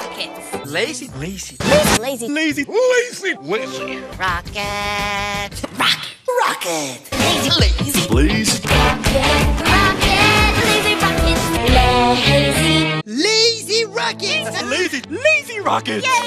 Lazy rockets. Lazy, lazy, Lazy. lazy, lazy, lazy. Rocket. Rocket. Rocket. Lazy. Lazy. Lazy. Rocket. Lazy rockets. Lazy. Lazy rocket, Lazy, lazy Yay!